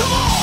Come on!